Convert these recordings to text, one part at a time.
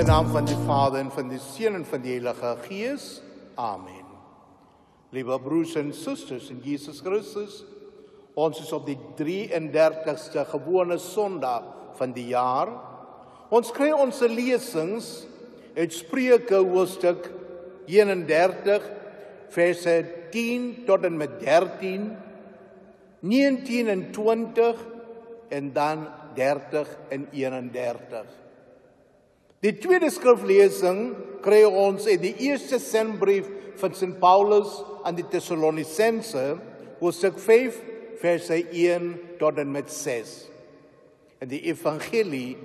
die naam van die Vader en van die Seun en van die Heilige Gees. Amen. Liewe broers en susters in Jesus Christus, ons is op die 33ste gewone Sondag van die jaar. Ons kry ons lesings uit Spreuke hoofstuk 31 verse 10 tot en met 13, 19 en 20 en dan 30 en 31. Die tweede skriflesing kry ons uit die eerste sendbrief van Sint Paulus aan die Tessalonisense, hoofstuk 5, verse 1 tot en met 6. En die evangelie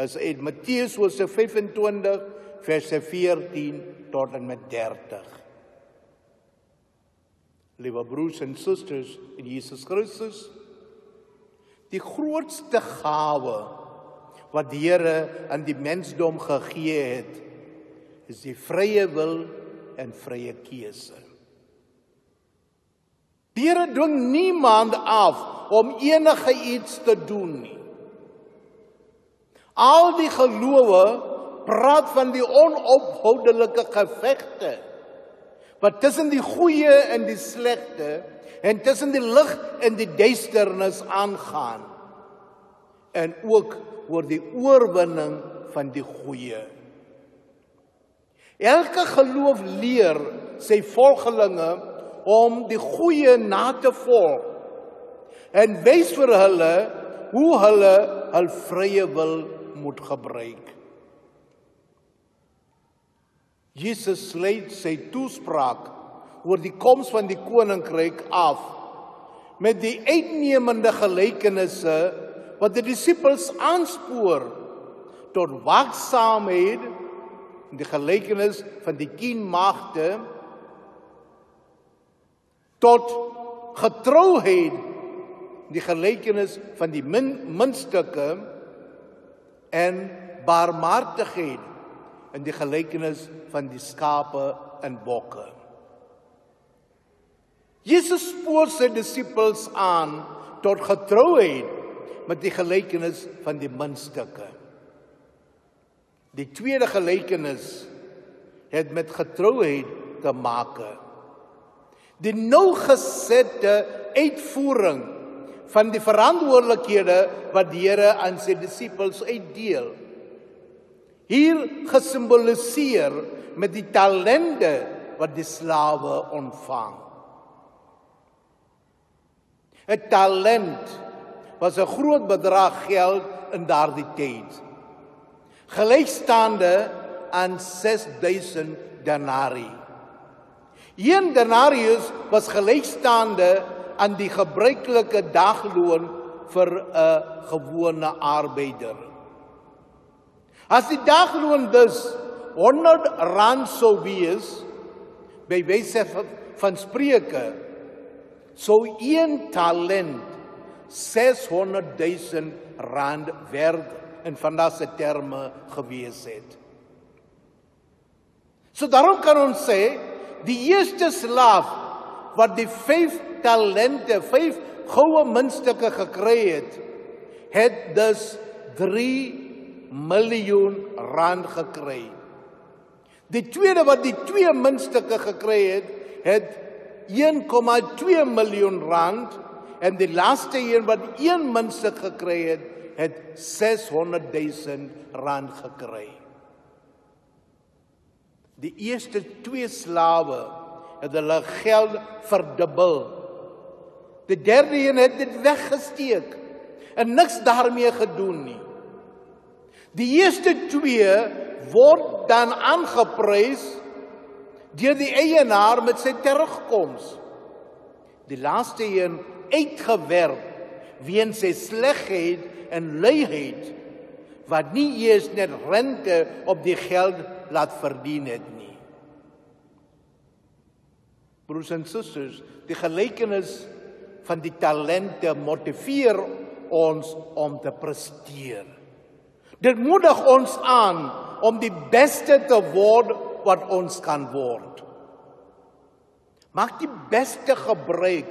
is uit Matteus hoofstuk 25, verse 14 tot en met 30. Liewe broers en susters in Jesus Christus, die grootste gawe wat die Here aan die mensdom gegee het, is die vrye wil en vrye keuse. Die Here dwing niemand af om enige iets te doen nie. Al die gelowe praat van die onophoudelike gevegte wat tussen die goeie en die slegte en tussen die lig en die duisternis aangaan en ook oor die oorwinning van die goeie. Elke geloof leer sy volgelinge om die goeie na te volg en wys vir hulle hoe hulle hul vrye wil moet gebruik. Jesus sluit sy toespraak oor die koms van die koninkryk af met die uitnemende gelykenisse wat die disippels aanspoor tot waaksaamheid in die gelykenis van die 10 maagde tot getrouheid in die gelykenis van die min muntstukke en barmhartigheid in die gelykenis van die skape en bokke. Jesus spoor sy disippels aan tot getrouheid met die gelykenis van die muntstukke. Die tweede gelykenis het met getrouheid te maak. Die nougesette uitvoering van die verantwoordelikhede wat die Here aan sy disippels uitdeel. Hier gesimboliseer met die talente wat die slawe ontvang. 'n Talent was 'n groot bedrag geld in daardie tyd. Gelykstaande aan 6000 denari. Een denarius was gelykstaande aan die gebruikelike dagloon vir 'n gewone arbeider. As die dagloon dus 100 rand sou wees by wyse van spreuke sou een talent 600 000 rand werd in vandag se terme gewees het. So daarom kan ons sê die eerste slaaf wat die 5 talente, 5 goue muntstukke gekry het, het dus 3 miljoen rand gekry. Die tweede wat die 2 muntstukke gekry het, het 1,2 miljoen rand en die laaste een wat een muntstuk gekry het, het 600 000 rand gekry. Die eerste twee slawe het hulle geld verdubbel. Die derde een het dit weggesteek en niks daarmee gedoen nie. Die eerste twee word dan aangeprys deur die eienaar met sy terugkoms. Die laaste een uitgewerp weens sy slegheid en luiheid wat nie eers net rente op die geld laat verdien het nie. Broers en susters, die gelykenis van die talente motiveer ons om te presteer. Dit moedig ons aan om die beste te word wat ons kan word. Maak die beste gebruik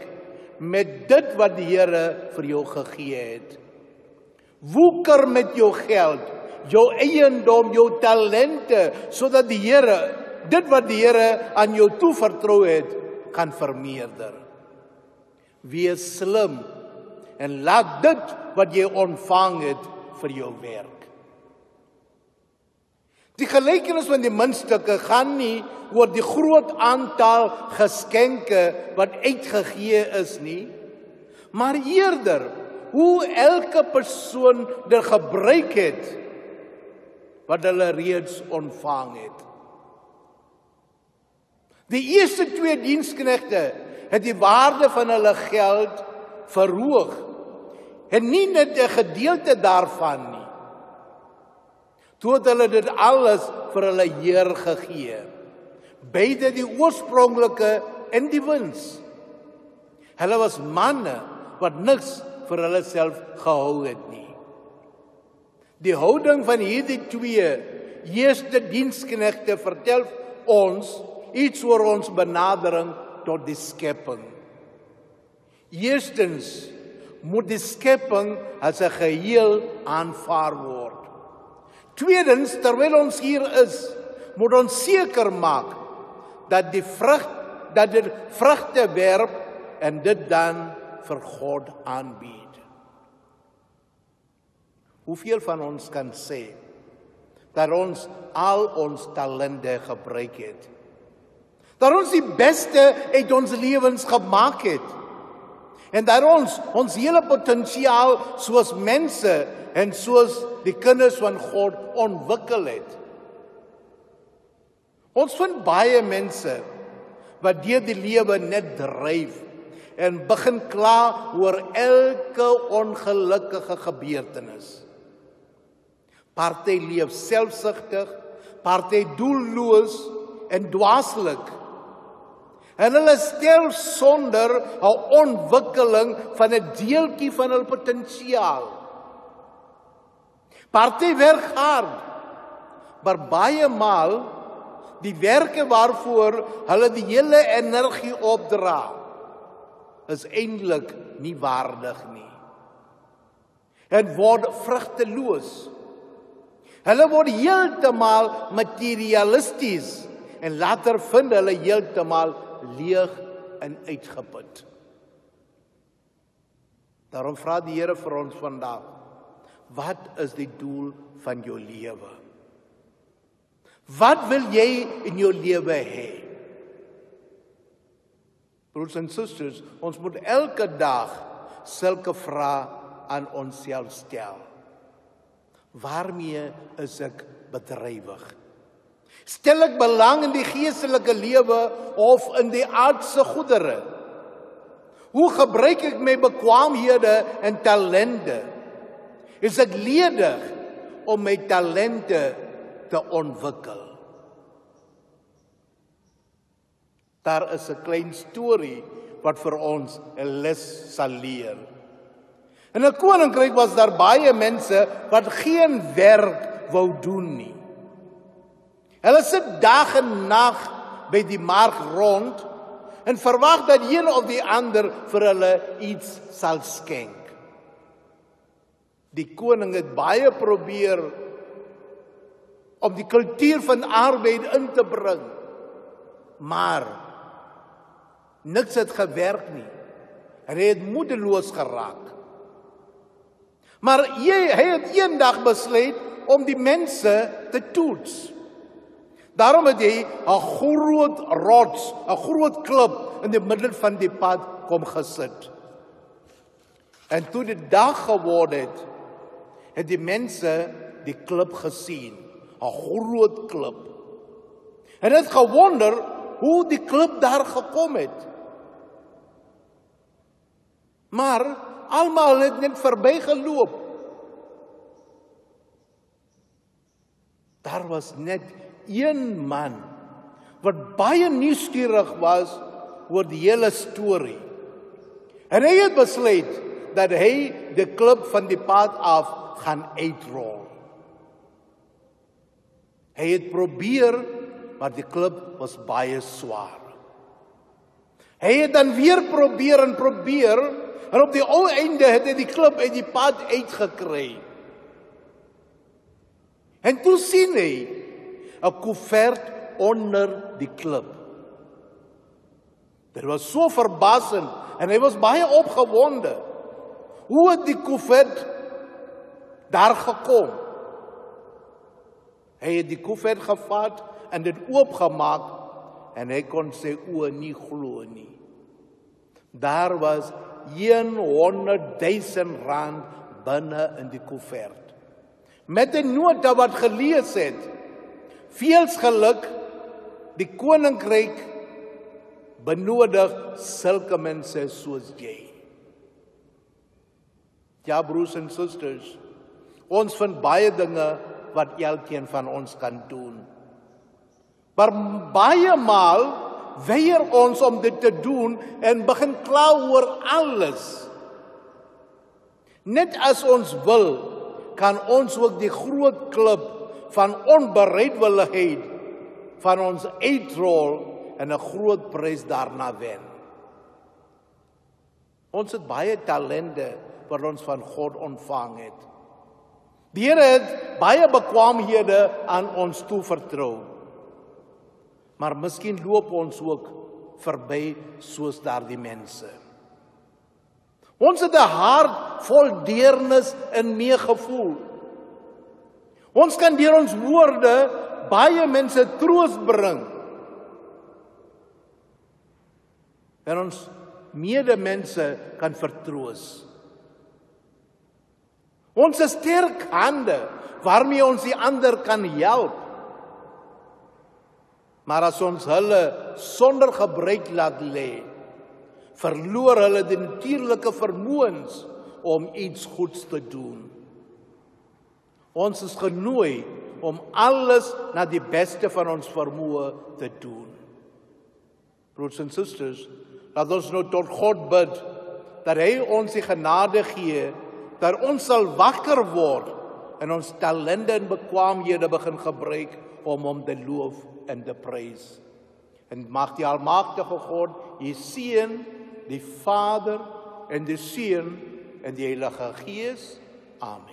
met dit wat die Here vir jou gegee het. Woeker met jou geld jou eiendom, jou talente sodat die Here dit wat die Here aan jou toevertrou het kan vermeerder. Wees slim en laat dit wat jy ontvang het vir jou werk. Die gelykenis van die muntstukke gaan nie oor die groot aantal geskenke wat uitgegee is nie, maar eerder hoe elke persoon dit gebruik het wat hulle reeds ontvang het. Die eerste twee diensknegte het die waarde van hulle geld verhoog en nie net 'n gedeelte daarvan nie. Toe het hulle dit alles vir hulle Heer gegee. Beide die oorspronklike en die wins. Hulle was manne wat niks vir hulle self gehou het nie. Die houding van hierdie twee eerste diensknegte vertel ons iets oor ons benadering tot die skepping. Eerstens moet die skepping as 'n geheel aanvaar word. Tweedens, terwyl ons hier is, moet ons seker maak dat die vrug dat dit vrugte werp en dit dan vir God aanbied. Hoeveel van ons kan sê dat ons al ons talente gebruik het? Dat ons die beste uit ons lewens gemaak het? En dat ons ons hele potensiaal soos mense en soos die kinders van God ontwikkel het. Ons vind baie mense wat deur die lewe net dryf en begin kla oor elke ongelukkige gebeurtenis. Party leef selfsugtig, party doelloos en dwaaslik. En hulle stel sonder 'n ontwikkeling van 'n deeltjie van hul potensiaal. Party werk hard. Maar baie maal die werke waarvoor hulle die hele energie opdra is eintlik nie waardig nie. En word vrugteloos. Hulle word heeltemal materialisties en later vind hulle heeltemal leeg en uitgeput. Daarom vra die Here vir ons vandag Wat is die doel van jou lewe? Wat wil jy in jou lewe hê? Broers en susters, ons moet elke dag sulke vrae aan onsself stel. Waarmee is ek bedrywig? Stel ek belang in die geestelike lewe of in die aardse goedere? Hoe gebruik ek my bekwaamhede en talente? Is ek ledig om my talente te ontwikkel? Daar is 'n klein storie wat vir ons 'n les sal leer. In 'n koninkryk was daar baie mense wat geen werk wou doen nie. Hulle sit dag en nag by die mark rond en verwag dat een of die ander vir hulle iets sal skenk. Die koning het baie probeer om die kultuur van arbeid in te bring. Maar niks het gewerk nie. Hy het moedeloos geraak. Maar hy, hy het eendag besluit om die mense te toets. Daarom het hy 'n groot rots, 'n groot klip in die middel van die pad kom gesit. En toe dit dag geword het, het die mense die klip gesien, 'n groot klip. En het gewonder hoe die klip daar gekom het. Maar almal het net verbygeloop. Daar was net een man wat baie nuuskierig was oor die hele storie. En hy het besluit dat hy die klip van die pad af gaan uitrol. Hy het probeer, maar die klip was baie swaar. Hy het dan weer probeer en probeer en op die ou einde het hy die klip uit die pad uitgekry. En toe sien hy 'n koevert onder die klip. Dit was so verbasend en hy was baie opgewonde. Hoe het die koevert daar gekom? Hy het die koevert gevat en dit oopgemaak en hy kon sy oë nie glo nie. Daar was 100 000 rand binne in die koevert. Met 'n nota wat gelees het: "Veels geluk, die koninkryk benodig sulke mense soos jy." Ja, broers en susters, ons vind baie dinge wat elkeen van ons kan doen. Maar baie maal weier ons om dit te doen en begin kla oor alles. Net as ons wil, kan ons ook die groot klip van onbereidwilligheid van ons uitrol en 'n groot prys daarna wen. Ons het baie talente wat ons van God ontvang het. Die Here het baie bekwaamhede aan ons toevertrou. Maar miskien loop ons ook verby soos daardie mense. Ons het 'n hart vol deernis en meegevoel. Ons kan deur ons woorde baie mense troos bring. En ons medemense kan vertroos. Ons is sterk hande waarmee ons die ander kan help. Maar as ons hulle sonder gebruik laat lê, verloor hulle die natuurlike vermoëns om iets goeds te doen. Ons is genooi om alles na die beste van ons vermoë te doen. Broers en susters, laat ons nou tot God bid dat hy ons die genade gee dat ons sal wakker word en ons talente en bekwaamhede begin gebruik om hom te loof en te prys. En mag die almagtige God, die Seun, die Vader en die Seun en die Heilige Gees. Amen.